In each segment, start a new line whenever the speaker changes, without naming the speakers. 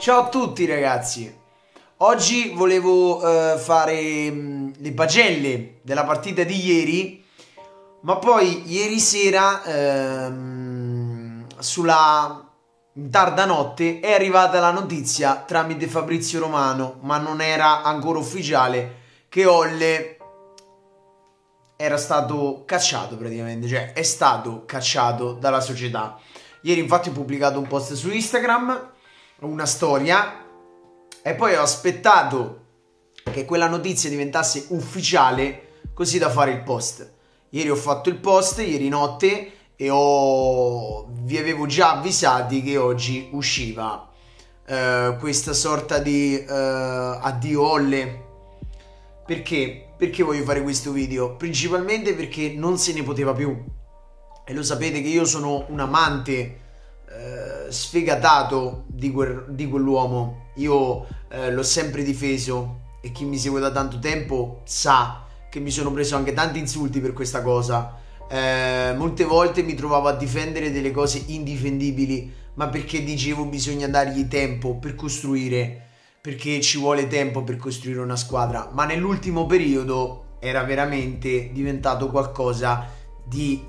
Ciao a tutti ragazzi, oggi volevo uh, fare um, le pagelle della partita di ieri, ma poi ieri sera um, sulla tarda notte è arrivata la notizia tramite Fabrizio Romano, ma non era ancora ufficiale, che Olle era stato cacciato praticamente, cioè è stato cacciato dalla società. Ieri infatti ho pubblicato un post su Instagram una storia e poi ho aspettato che quella notizia diventasse ufficiale così da fare il post. Ieri ho fatto il post, ieri notte e ho... vi avevo già avvisati che oggi usciva uh, questa sorta di uh, addio Olle. Perché? Perché voglio fare questo video? Principalmente perché non se ne poteva più. E lo sapete che io sono un amante eh, sfegatato di, quel, di, quell'uomo. Io eh, l'ho sempre difeso e chi mi segue da tanto tempo sa che mi sono preso anche tanti insulti per questa cosa. Eh, molte volte mi trovavo a difendere delle cose indifendibili, ma perché dicevo bisogna dargli tempo per costruire, perché ci vuole tempo per costruire una squadra. Ma nell'ultimo periodo era veramente diventato qualcosa di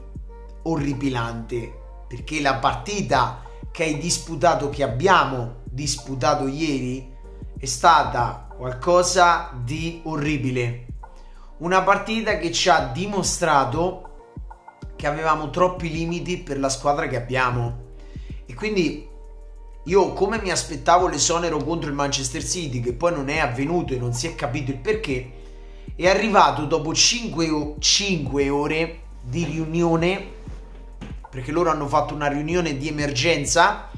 orripilante perché la partita che hai disputato, che abbiamo disputato ieri, è stata qualcosa di orribile. Una partita che ci ha dimostrato che avevamo troppi limiti per la squadra che abbiamo. E quindi io come mi aspettavo l'esonero contro il Manchester City, che poi non è avvenuto e non si è capito il perché, è arrivato dopo 5, 5 ore di riunione perché loro hanno fatto una riunione di emergenza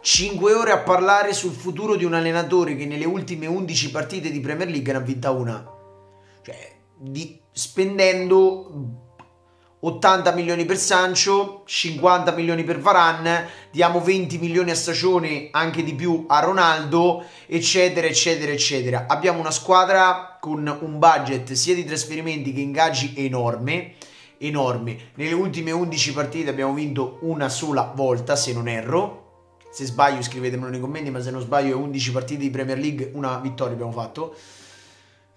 5 ore a parlare sul futuro di un allenatore che nelle ultime 11 partite di Premier League ne ha vinta una. Cioè, di, spendendo 80 milioni per Sancho, 50 milioni per Varan, diamo 20 milioni a stagione, anche di più a Ronaldo, eccetera, eccetera, eccetera. Abbiamo una squadra con un budget sia di trasferimenti che ingaggi enorme enormi. Nelle ultime 11 partite abbiamo vinto una sola volta, se non erro. Se sbaglio scrivetemelo nei commenti, ma se non sbaglio 11 partite di Premier League, una vittoria abbiamo fatto.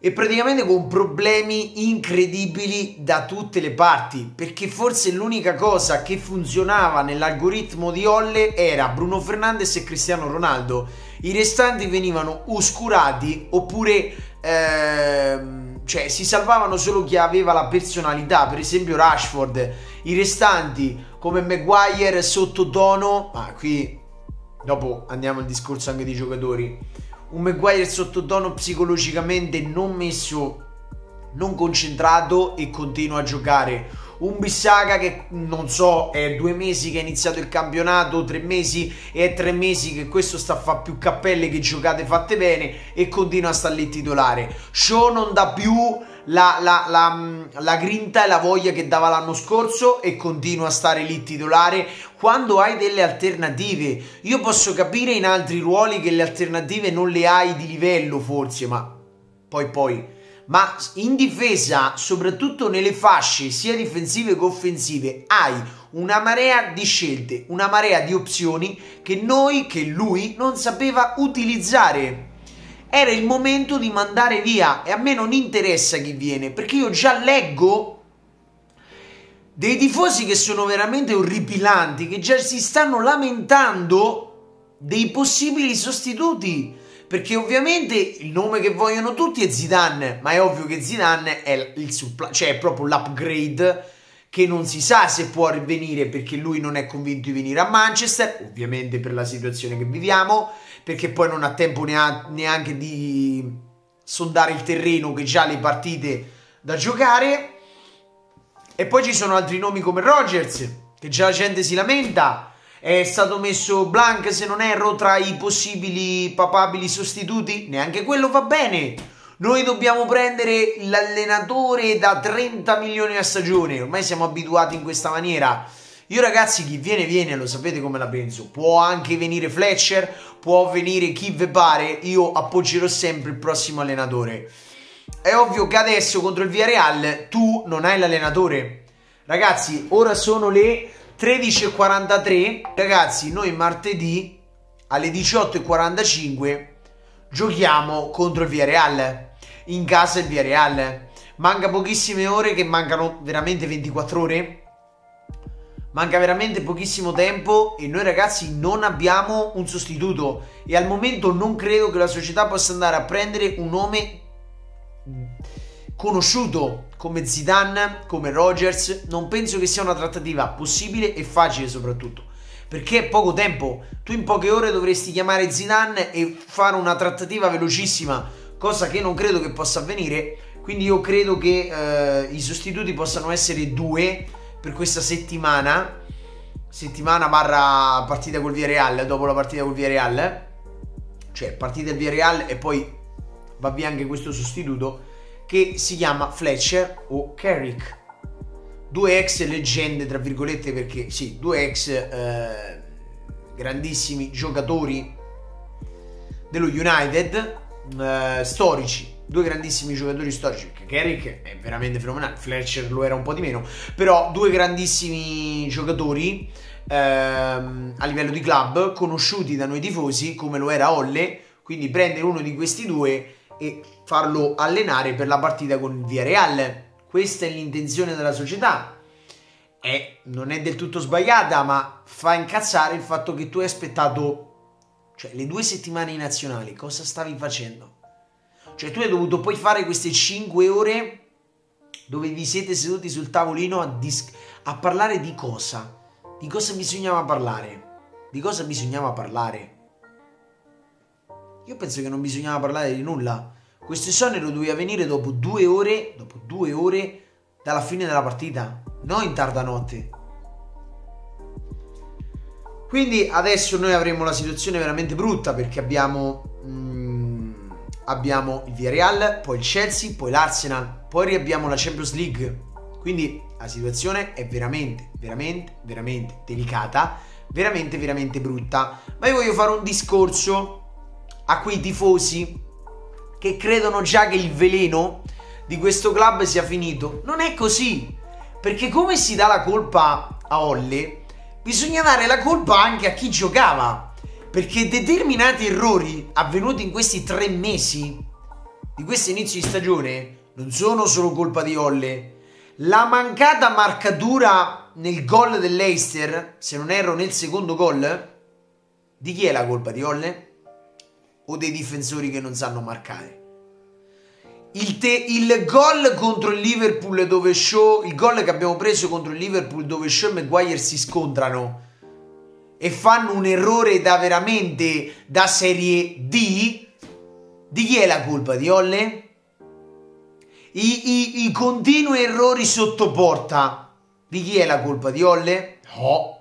E praticamente con problemi incredibili da tutte le parti, perché forse l'unica cosa che funzionava nell'algoritmo di Olle era Bruno Fernandes e Cristiano Ronaldo. I restanti venivano oscurati oppure... Ehm, cioè si salvavano solo chi aveva la personalità, per esempio Rashford, i restanti come Maguire sottotono, ma qui dopo andiamo al discorso anche dei giocatori, un Maguire sottotono psicologicamente non messo, non concentrato e continua a giocare un Bissaga che non so, è due mesi che ha iniziato il campionato, tre mesi e è tre mesi che questo sta a fare più cappelle che giocate fatte bene e continua a stare lì titolare. Show non dà più la, la, la, la, grinta e la voglia che dava l'anno scorso e continua a stare lì titolare quando hai delle alternative. Io posso capire in altri ruoli che le alternative non le hai di livello forse, ma poi poi ma in difesa, soprattutto nelle fasce sia difensive che offensive, hai una marea di scelte, una marea di opzioni che noi, che lui non sapeva utilizzare. Era il momento di mandare via e a me non interessa chi viene, perché io già leggo dei tifosi che sono veramente orripilanti, che già si stanno lamentando dei possibili sostituti perché ovviamente il nome che vogliono tutti è Zidane, ma è ovvio che Zidane è il suppl- cioè è proprio l'upgrade che non si sa se può venire perché lui non è convinto di venire a Manchester, ovviamente per la situazione che viviamo, perché poi non ha tempo neanche di sondare il terreno che già le partite da giocare. E poi ci sono altri nomi come Rogers, che già la gente si lamenta è stato messo Blank, se non erro, tra i possibili papabili sostituti? Neanche quello va bene. Noi dobbiamo prendere l'allenatore da 30 milioni a stagione. Ormai siamo abituati in questa maniera. Io ragazzi, chi viene viene, lo sapete come la penso. Può anche venire Fletcher, può venire chi ve pare. Io appoggerò sempre il prossimo allenatore. È ovvio che adesso contro il Villarreal tu non hai l'allenatore. Ragazzi, ora sono le 13.43 ragazzi noi martedì alle 18.45 giochiamo contro il Villarreal in casa il Villarreal manca pochissime ore che mancano veramente 24 ore. Manca veramente pochissimo tempo e noi ragazzi non abbiamo un sostituto. E al momento non credo che la società possa andare a prendere un nome conosciuto come Zidane, come Rogers, non penso che sia una trattativa possibile e facile soprattutto. Perché è poco tempo, tu in poche ore dovresti chiamare Zidane e fare una trattativa velocissima, cosa che non credo che possa avvenire. Quindi io credo che eh, i sostituti possano essere due per questa settimana. Settimana barra partita col Villarreal, dopo la partita col Villarreal. Cioè partita del Villarreal e poi va via anche questo sostituto che si chiama Fletcher o Carrick. Due ex leggende, tra virgolette, perché sì, due ex eh, grandissimi giocatori dello United, eh, storici, due grandissimi giocatori storici. Carrick è veramente fenomenale, Fletcher lo era un po' di meno, però due grandissimi giocatori ehm, a livello di club, conosciuti da noi tifosi, come lo era Olle. Quindi prendere uno di questi due e farlo allenare per la partita con il Villarreal. Questa è l'intenzione della società. E non è del tutto sbagliata, ma fa incazzare il fatto che tu hai aspettato cioè le due settimane nazionali. Cosa stavi facendo? Cioè tu hai dovuto poi fare queste 5 ore dove vi siete seduti sul tavolino a, dis- a parlare di cosa? Di cosa bisognava parlare? Di cosa bisognava parlare? Io penso che non bisognava parlare di nulla. Questo esonero doveva venire dopo due ore, dopo due ore dalla fine della partita, non in tarda notte. Quindi adesso noi avremo la situazione veramente brutta perché abbiamo, mm, abbiamo il Villarreal, poi il Chelsea, poi l'Arsenal, poi riabbiamo la Champions League. Quindi la situazione è veramente, veramente, veramente delicata, veramente, veramente brutta. Ma io voglio fare un discorso a quei tifosi che credono già che il veleno di questo club sia finito. Non è così. Perché come si dà la colpa a Olle, bisogna dare la colpa anche a chi giocava. Perché determinati errori avvenuti in questi tre mesi di questo inizio di stagione non sono solo colpa di Olle. La mancata marcatura nel gol dell'Eister, se non erro nel secondo gol, di chi è la colpa di Olle? O dei difensori che non sanno marcare. Il, te, il gol contro il Liverpool dove Shaw, il gol che abbiamo preso contro il Liverpool dove Shaw e Maguire si scontrano e fanno un errore da veramente da serie D, di chi è la colpa? Di Olle? I, i, I continui errori sotto porta, di chi è la colpa? Di Olle? No.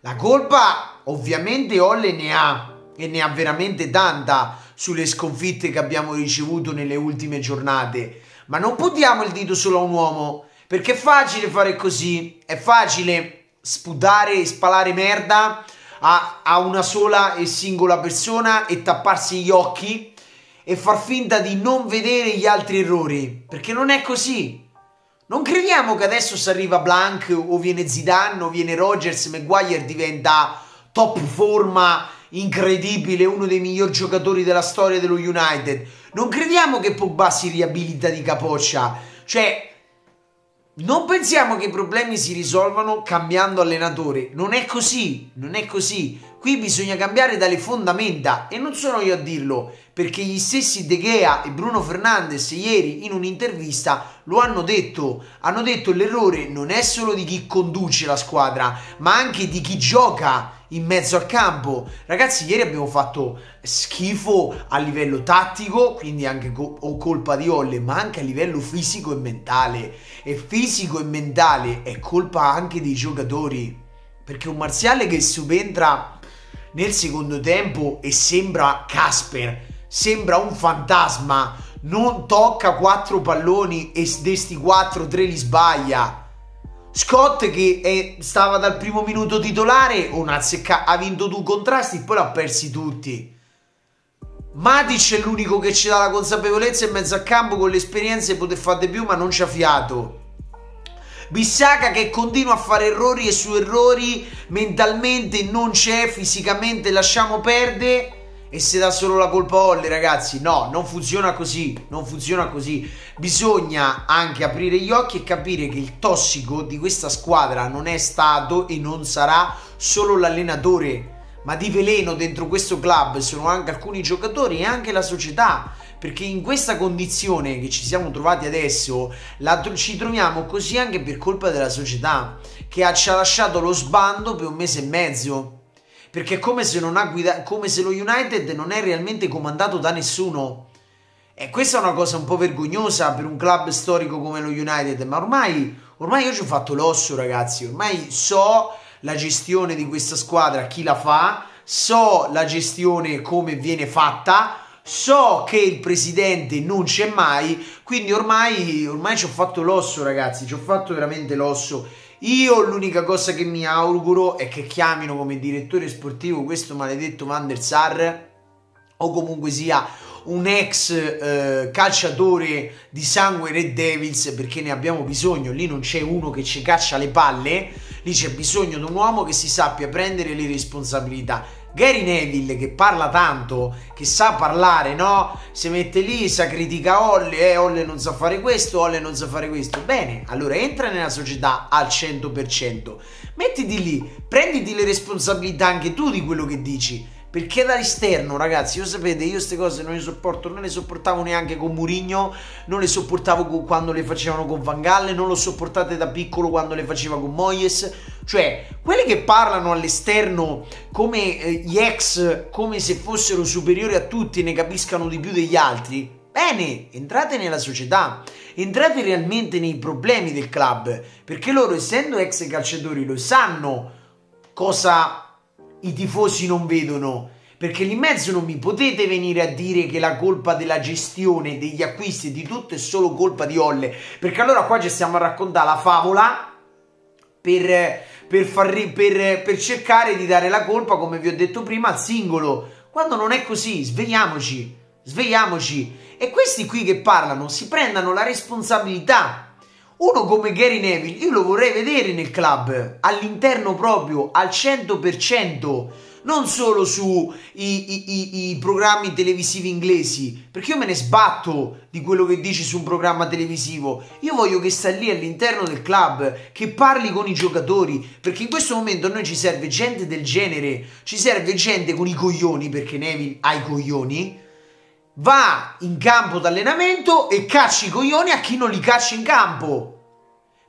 La colpa ovviamente Olle ne ha e ne ha veramente tanta sulle sconfitte che abbiamo ricevuto nelle ultime giornate. Ma non puntiamo il dito solo a un uomo, perché è facile fare così, è facile sputare e spalare merda a, a una sola e singola persona e tapparsi gli occhi e far finta di non vedere gli altri errori, perché non è così. Non crediamo che adesso si arriva Blank o viene Zidane o viene Rogers, Maguire diventa top forma incredibile, uno dei migliori giocatori della storia dello United. Non crediamo che Pogba si riabilita di capoccia. Cioè, non pensiamo che i problemi si risolvano cambiando allenatore. Non è così, non è così. Qui bisogna cambiare dalle fondamenta e non sono io a dirlo, perché gli stessi De Gea e Bruno Fernandes ieri in un'intervista lo hanno detto. Hanno detto l'errore non è solo di chi conduce la squadra, ma anche di chi gioca in mezzo al campo. Ragazzi, ieri abbiamo fatto schifo a livello tattico, quindi anche co- colpa di Olle, ma anche a livello fisico e mentale. E fisico e mentale è colpa anche dei giocatori. Perché un marziale che subentra nel secondo tempo e sembra Casper, sembra un fantasma, non tocca quattro palloni e desti quattro, tre li sbaglia Scott che è, stava dal primo minuto titolare, Onazeka ha vinto due contrasti, poi l'ha persi tutti. Matic è l'unico che ci dà la consapevolezza in mezzo a campo con l'esperienza di poter fare di più, ma non c'ha fiato. Bissaka che continua a fare errori e su errori mentalmente non c'è, fisicamente lasciamo perdere e se dà solo la colpa a Olli, ragazzi. No, non funziona così. Non funziona così. Bisogna anche aprire gli occhi e capire che il tossico di questa squadra non è stato e non sarà solo l'allenatore, ma di veleno dentro questo club sono anche alcuni giocatori e anche la società. Perché in questa condizione che ci siamo trovati adesso, la, ci troviamo così anche per colpa della società che ci ha lasciato lo sbando per un mese e mezzo perché è come se, guida- come se lo United non è realmente comandato da nessuno. E questa è una cosa un po' vergognosa per un club storico come lo United, ma ormai, ormai io ci ho fatto l'osso, ragazzi. Ormai so la gestione di questa squadra, chi la fa, so la gestione come viene fatta, so che il presidente non c'è mai, quindi ormai, ormai ci ho fatto l'osso, ragazzi, ci ho fatto veramente l'osso io l'unica cosa che mi auguro è che chiamino come direttore sportivo questo maledetto Van der Sar o comunque sia un ex eh, calciatore di sangue Red Devils perché ne abbiamo bisogno, lì non c'è uno che ci caccia le palle, lì c'è bisogno di un uomo che si sappia prendere le responsabilità Gary Neville che parla tanto, che sa parlare, no? Si mette lì, sa critica Olle, eh, Olle non sa fare questo, Olle non sa fare questo. Bene, allora entra nella società al 100%. Mettiti lì, prenditi le responsabilità anche tu di quello che dici. Perché dall'esterno, ragazzi, io sapete, io queste cose non le sopporto, non le sopportavo neanche con Murigno, non le sopportavo quando le facevano con Van Galle, non le sopportate da piccolo quando le faceva con Moyes. Cioè, quelli che parlano all'esterno come eh, gli ex, come se fossero superiori a tutti e ne capiscano di più degli altri, Bene, entrate nella società, entrate realmente nei problemi del club, perché loro essendo ex calciatori lo sanno cosa i tifosi non vedono. Perché lì in mezzo non mi potete venire a dire che la colpa della gestione, degli acquisti e di tutto è solo colpa di Olle. Perché allora qua ci stiamo a raccontare la favola per, per, far, per, per cercare di dare la colpa, come vi ho detto prima, al singolo. Quando non è così, svegliamoci, svegliamoci. E questi qui che parlano si prendano la responsabilità uno come Gary Neville, io lo vorrei vedere nel club, all'interno proprio, al 100%, non solo sui i, i, i, programmi televisivi inglesi, perché io me ne sbatto di quello che dici su un programma televisivo. Io voglio che sta lì all'interno del club, che parli con i giocatori, perché in questo momento a noi ci serve gente del genere, ci serve gente con i coglioni, perché Neville ha i coglioni va in campo d'allenamento e caccia i coglioni a chi non li caccia in campo.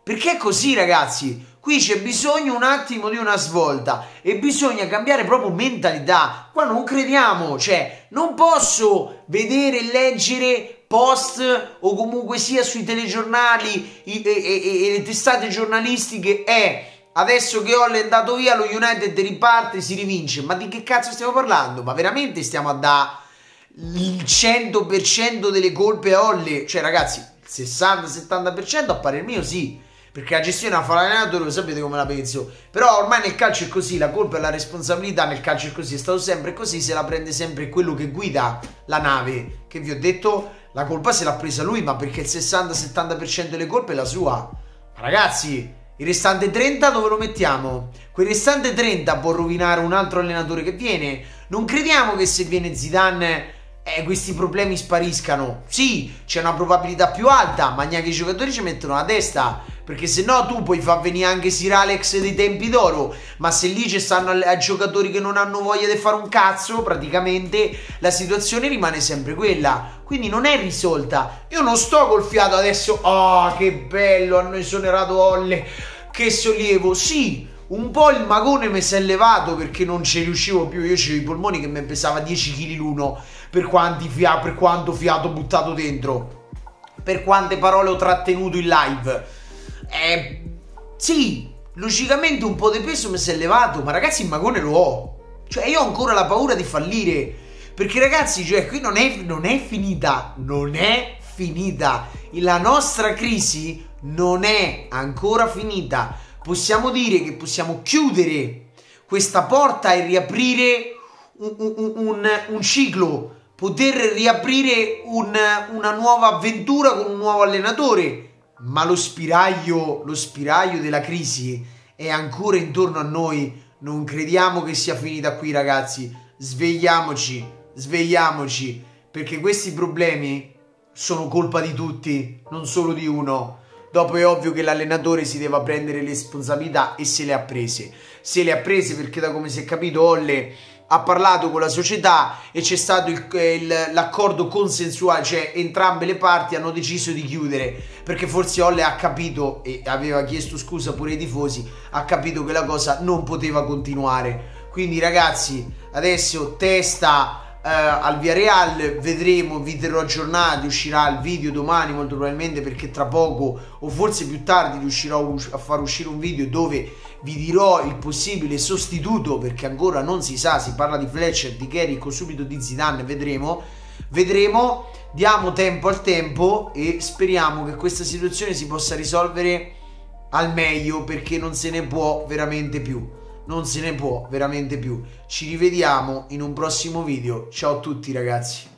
Perché è così, ragazzi. Qui c'è bisogno un attimo di una svolta e bisogna cambiare proprio mentalità. Qua non crediamo, cioè, non posso vedere e leggere post o comunque sia sui telegiornali e, e, e, e le testate giornalistiche è adesso che Olle è andato via lo United riparte si rivince ma di che cazzo stiamo parlando ma veramente stiamo a dare il 100% delle colpe a Olle. Cioè, ragazzi, il 60-70% a parer mio sì. Perché la gestione la fa l'allenatore, lo sapete come la penso. Però ormai nel calcio è così, la colpa e la responsabilità nel calcio è così, è stato sempre così, se la prende sempre quello che guida la nave. Che vi ho detto, la colpa se l'ha presa lui, ma perché il 60-70% delle colpe è la sua. Ma ragazzi, il restante 30 dove lo mettiamo? Quel restante 30 può rovinare un altro allenatore che viene. Non crediamo che se viene Zidane eh, questi problemi spariscano. Sì, c'è una probabilità più alta, ma neanche i giocatori ci mettono la testa. Perché se no tu puoi far venire anche Sir Alex dei tempi d'oro. Ma se lì ci stanno a giocatori che non hanno voglia di fare un cazzo, praticamente la situazione rimane sempre quella. Quindi non è risolta. Io non sto col fiato adesso. Oh, che bello, hanno esonerato Olle. Che sollievo. Sì, un po' il magone mi si è levato perché non ci riuscivo più. Io avevo i polmoni che mi pesava 10 kg l'uno per, fia- per quanto fiato buttato dentro, per quante parole ho trattenuto in live. Eh, sì, logicamente un po' di peso mi si è levato, ma ragazzi il magone lo ho. Cioè io ho ancora la paura di fallire. Perché ragazzi, cioè qui non è, non è finita, non è finita. La nostra crisi non è ancora finita. Possiamo dire che possiamo chiudere questa porta e riaprire un, un, un, un ciclo poter riaprire un, una nuova avventura con un nuovo allenatore. ma lo spiraglio, lo spiraglio della crisi è ancora intorno a noi. Non crediamo che sia finita qui, ragazzi. Svegliamoci, svegliamoci, perché questi problemi sono colpa di tutti, non solo di uno. Dopo è ovvio che l'allenatore si deve prendere le responsabilità e se le ha prese. Se le ha prese perché da come si è capito Olle ha parlato con la società e c'è stato l'accordo consensuale, cioè entrambe le parti hanno deciso di chiudere perché forse Olle ha capito e aveva chiesto scusa pure ai tifosi, ha capito che la cosa non poteva continuare. Quindi ragazzi, adesso testa Uh, al Via Real vedremo, vi terrò aggiornati, uscirà il video domani molto probabilmente perché tra poco o forse più tardi riuscirò a far uscire un video dove vi dirò il possibile sostituto perché ancora non si sa, si parla di Fletcher, di Kerrick o subito di Zidane, vedremo, vedremo, diamo tempo al tempo e speriamo che questa situazione si possa risolvere al meglio perché non se ne può veramente più non se ne può veramente più. Ci rivediamo in un prossimo video. Ciao a tutti ragazzi.